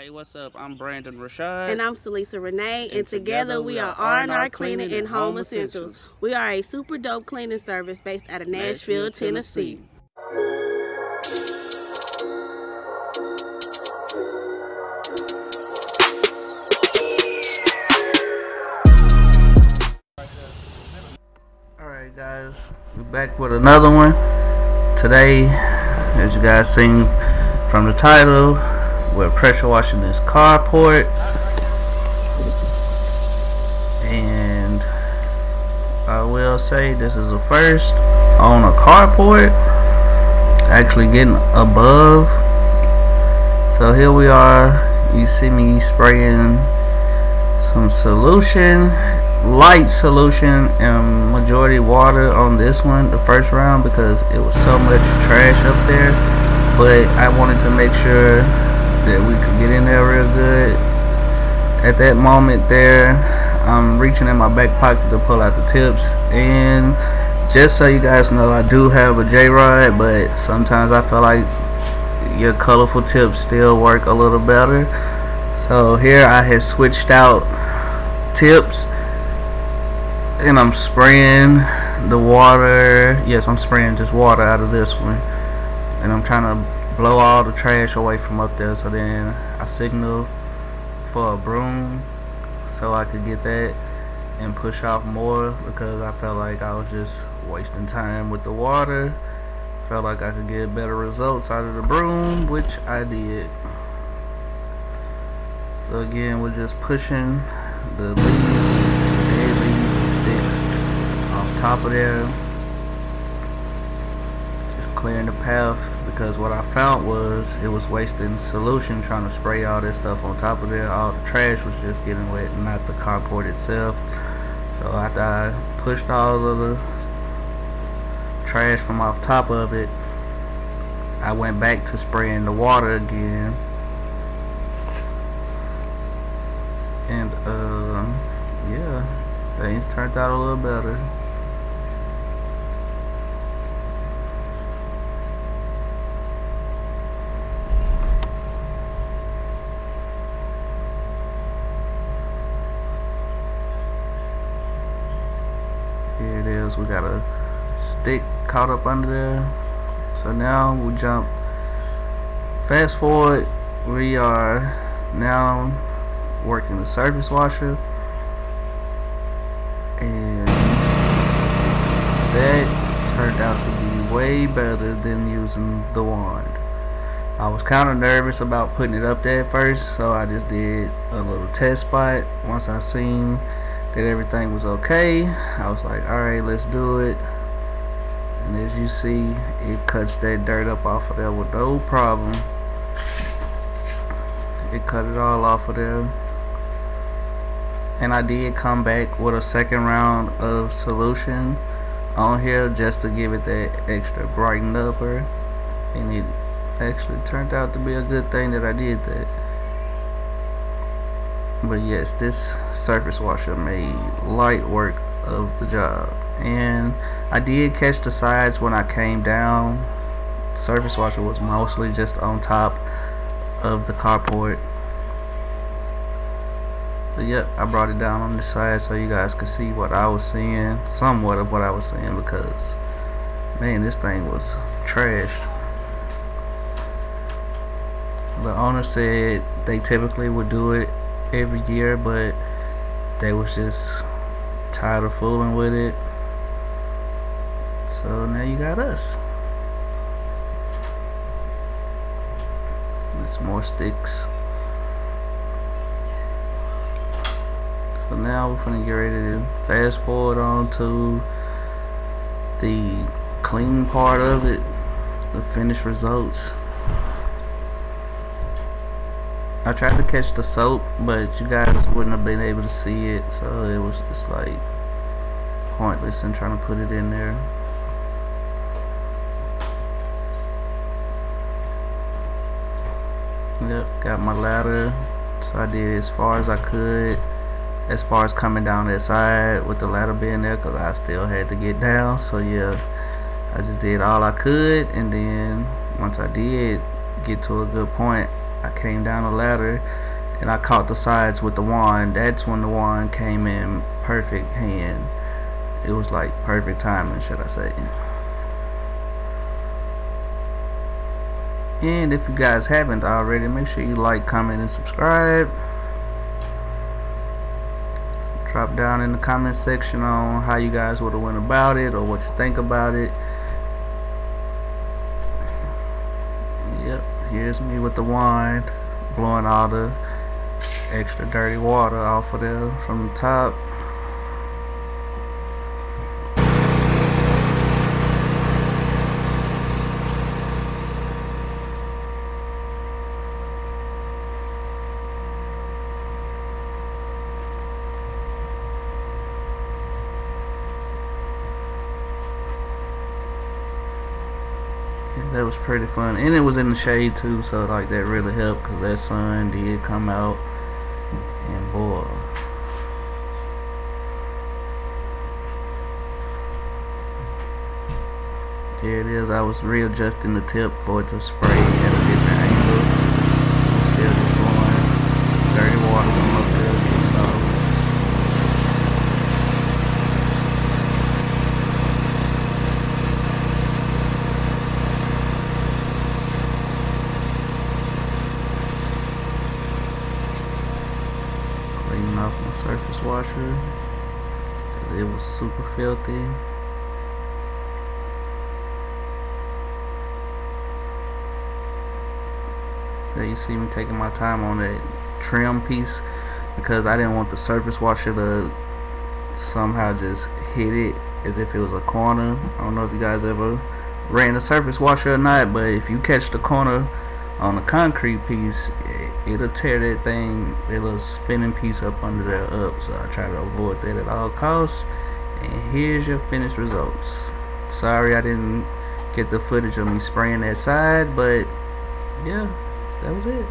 Hey, what's up? I'm Brandon Rashad. And I'm Salisa Renee, and, and together, together we are R&R Cleaning and Home Essentials. Essentials. We are a super dope cleaning service based out of Nashville, Nashville Tennessee. Tennessee. Alright guys, we're back with another one. Today, as you guys seen from the title, we're pressure washing this carport. And I will say this is a first on a carport. Actually getting above. So here we are. You see me spraying some solution light solution and majority water on this one the first round because it was so much trash up there. But I wanted to make sure that we could get in there real good. At that moment there, I'm reaching in my back pocket to pull out the tips. And just so you guys know, I do have a J-Rod, but sometimes I feel like your colorful tips still work a little better. So here I have switched out tips and I'm spraying the water. Yes, I'm spraying just water out of this one. And I'm trying to blow all the trash away from up there so then I signal for a broom so I could get that and push off more because I felt like I was just wasting time with the water. Felt like I could get better results out of the broom which I did. So again we're just pushing the leaves dead leaves sticks off top of there clearing the path because what I found was it was wasting solution trying to spray all this stuff on top of there all the trash was just getting wet not the carport itself. So after I pushed all of the trash from off top of it I went back to spraying the water again. And uh, yeah things turned out a little better got a stick caught up under there. So now we jump. Fast forward we are now working the surface washer. And that turned out to be way better than using the wand. I was kind of nervous about putting it up there first so I just did a little test spot. Once I seen that everything was okay. I was like alright let's do it. And as you see it cuts that dirt up off of there with no problem. It cut it all off of there. And I did come back with a second round of solution on here just to give it that extra brighten upper and it actually turned out to be a good thing that I did that. But yes this surface washer made light work of the job. And I did catch the sides when I came down. Surface washer was mostly just on top of the carport. But yep I brought it down on the side so you guys could see what I was seeing somewhat of what I was seeing because man this thing was trashed. The owner said they typically would do it every year but they was just tired of fooling with it. So now you got us. There's more sticks. So now we're gonna get ready to fast forward on to the clean part of it the finished results I tried to catch the soap, but you guys wouldn't have been able to see it, so it was just like pointless in trying to put it in there. Yep, got my ladder, so I did as far as I could, as far as coming down that side with the ladder being there, because I still had to get down, so yeah, I just did all I could, and then once I did get to a good point, I came down the ladder and I caught the sides with the wand. That's when the wand came in perfect hand. It was like perfect timing should I say. And if you guys haven't already make sure you like comment and subscribe. Drop down in the comment section on how you guys would have went about it or what you think about it here's me with the wand blowing all the extra dirty water off of there from the top that was pretty fun. And it was in the shade too so like that really helped because that sun did come out. And boy. There it is. I was readjusting the tip for it to spray at a different angle still just blowing dirty water from up there so cleaning off my surface washer. It was super filthy. There you see me taking my time on that trim piece because I didn't want the surface washer to somehow just hit it as if it was a corner. I don't know if you guys ever ran a surface washer or not but if you catch the corner on the concrete piece it'll tear that thing that little spinning piece up under there up so I try to avoid that at all costs. And here's your finished results. Sorry I didn't get the footage of me spraying that side but yeah that was it